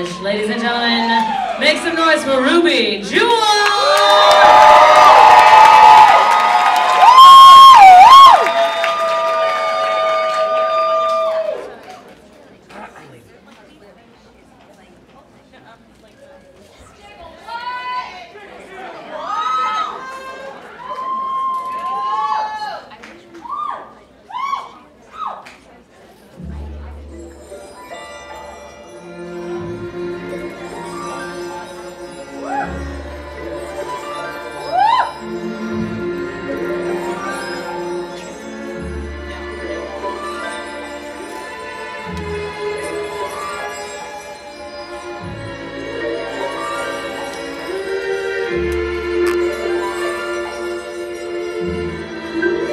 Ladies and gentlemen, make some noise for Ruby Jewel! Música